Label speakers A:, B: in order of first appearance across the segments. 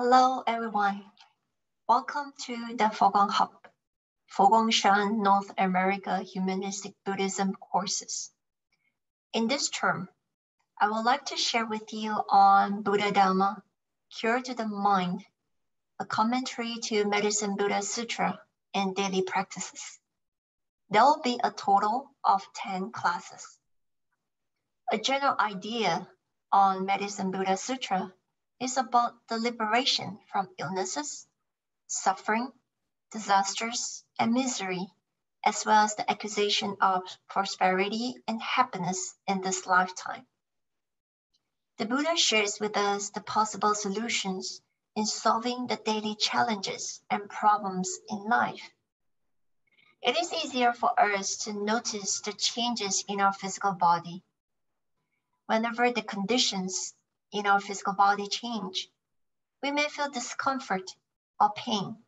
A: Hello, everyone. Welcome to the FoGuang HuB, Fogongshan North America Humanistic Buddhism courses. In this term, I would like to share with you on Buddha Dharma, Cure to the Mind, a commentary to Medicine Buddha Sutra and daily practices. There will be a total of 10 classes. A general idea on Medicine Buddha Sutra is about the liberation from illnesses, suffering, disasters, and misery, as well as the acquisition of prosperity and happiness in this lifetime. The Buddha shares with us the possible solutions in solving the daily challenges and problems in life. It is easier for us to notice the changes in our physical body Whenever the conditions in our physical body change, we may feel discomfort or pain.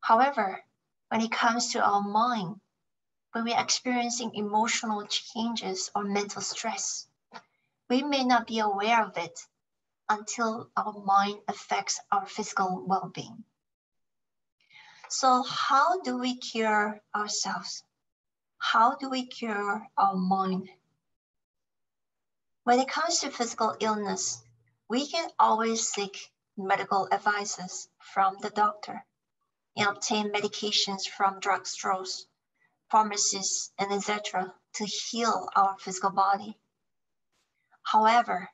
A: However, when it comes to our mind, when we are experiencing emotional changes or mental stress, we may not be aware of it until our mind affects our physical well being. So, how do we cure ourselves? How do we cure our mind? When it comes to physical illness, we can always seek medical advices from the doctor and obtain medications from drugstores, pharmacies, and etc. to heal our physical body. However,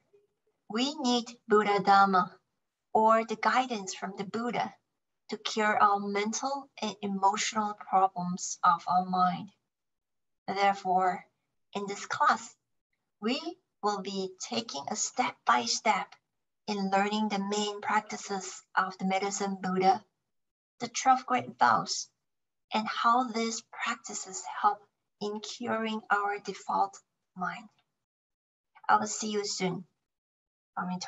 A: we need Buddha Dhamma or the guidance from the Buddha to cure our mental and emotional problems of our mind. Therefore, in this class, we will be taking a step by step in learning the main practices of the medicine Buddha, the 12 great vows, and how these practices help in curing our default mind. I will see you soon. Amin.